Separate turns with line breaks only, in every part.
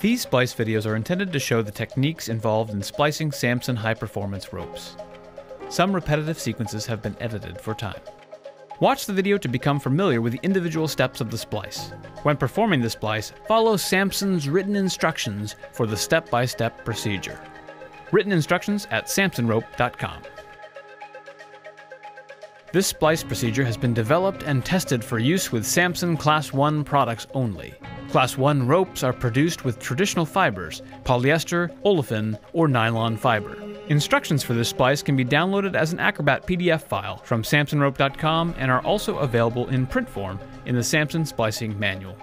These splice videos are intended to show the techniques involved in splicing Samson high-performance ropes. Some repetitive sequences have been edited for time. Watch the video to become familiar with the individual steps of the splice. When performing the splice, follow Samson's written instructions for the step-by-step procedure. Written instructions at samsonrope.com. This splice procedure has been developed and tested for use with Samson Class 1 products only. Class 1 ropes are produced with traditional fibers, polyester, olefin, or nylon fiber. Instructions for this splice can be downloaded as an Acrobat PDF file from samsonrope.com and are also available in print form in the Samson Splicing Manual.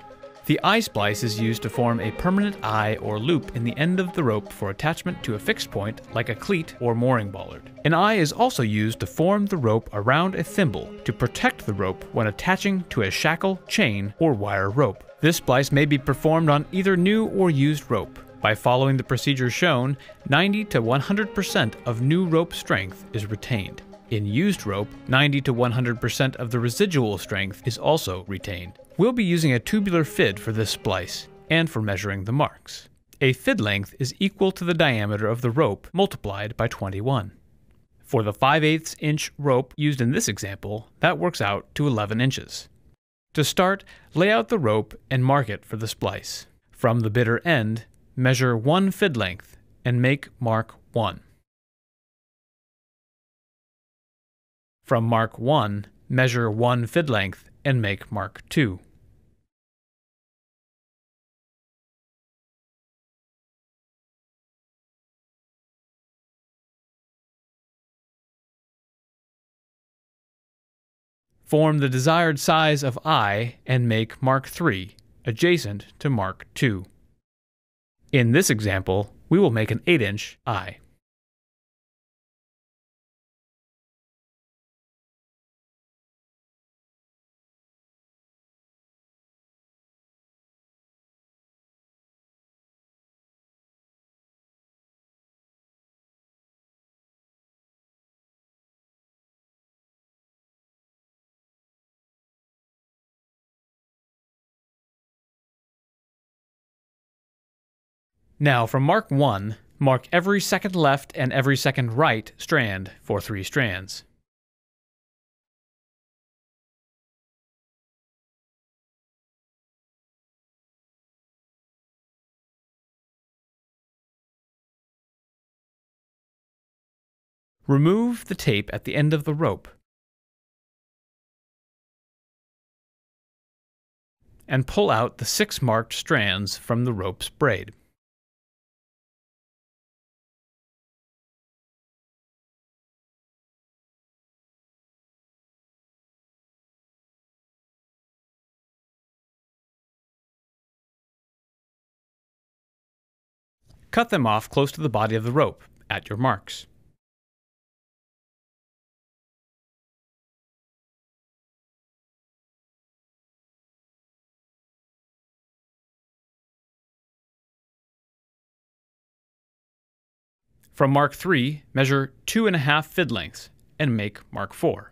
The eye splice is used to form a permanent eye or loop in the end of the rope for attachment to a fixed point like a cleat or mooring bollard. An eye is also used to form the rope around a thimble to protect the rope when attaching to a shackle, chain, or wire rope. This splice may be performed on either new or used rope. By following the procedure shown, 90 to 100% of new rope strength is retained. In used rope, 90 to 100% of the residual strength is also retained. We'll be using a tubular fid for this splice, and for measuring the marks. A fid length is equal to the diameter of the rope multiplied by 21. For the 5 8 inch rope used in this example, that works out to 11 inches. To start, lay out the rope and mark it for the splice. From the bitter end, measure one fid length and make mark 1. From mark 1, measure one fid length and make mark 2. Form the desired size of eye and make Mark 3, adjacent to Mark 2. In this example, we will make an 8 inch eye. Now, from mark 1, mark every second left and every second right strand for three strands. Remove the tape at the end of the rope and pull out the six marked strands from the rope's braid. Cut them off close to the body of the rope, at your marks. From mark 3, measure 2.5 fid lengths and make mark 4.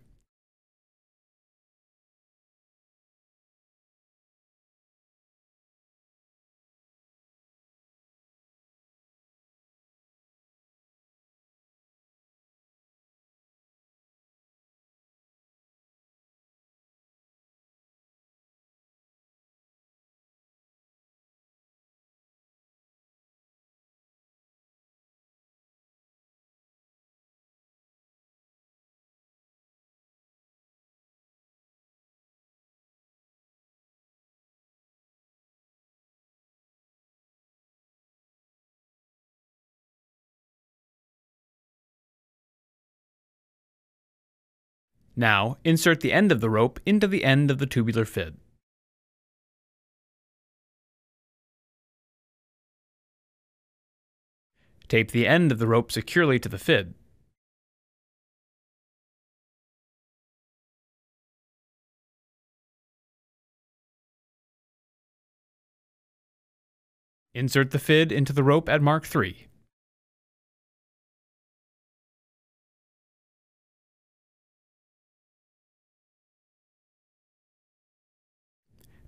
Now, insert the end of the rope into the end of the tubular fid. Tape the end of the rope securely to the fid. Insert the fid into the rope at mark 3.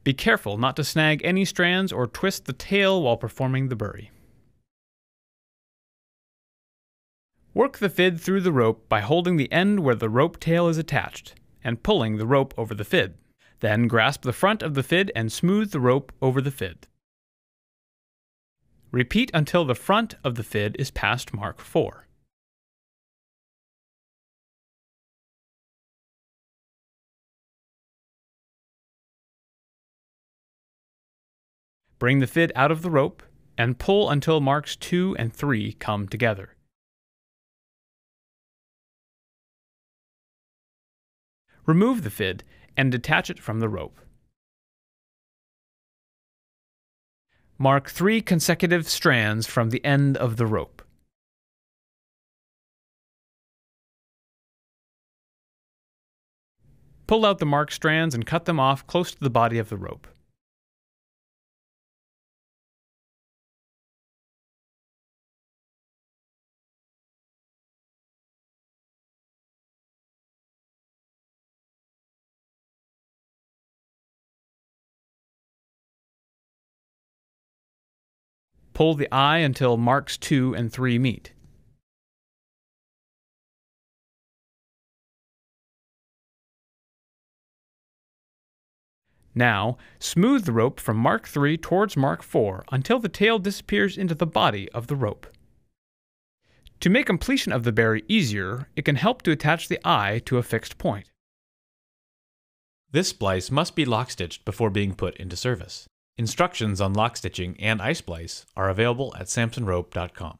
Be careful not to snag any strands or twist the tail while performing the bury. Work the fid through the rope by holding the end where the rope tail is attached and pulling the rope over the fid. Then grasp the front of the fid and smooth the rope over the fid. Repeat until the front of the fid is past mark 4. Bring the fid out of the rope and pull until marks 2 and 3 come together. Remove the fid and detach it from the rope. Mark three consecutive strands from the end of the rope. Pull out the marked strands and cut them off close to the body of the rope. Pull the eye until marks 2 and 3 meet. Now, smooth the rope from mark 3 towards mark 4 until the tail disappears into the body of the rope. To make completion of the bury easier, it can help to attach the eye to a fixed point.
This splice must be lock stitched before being put into service. Instructions on lock stitching and eye splice are available at samsonrope.com.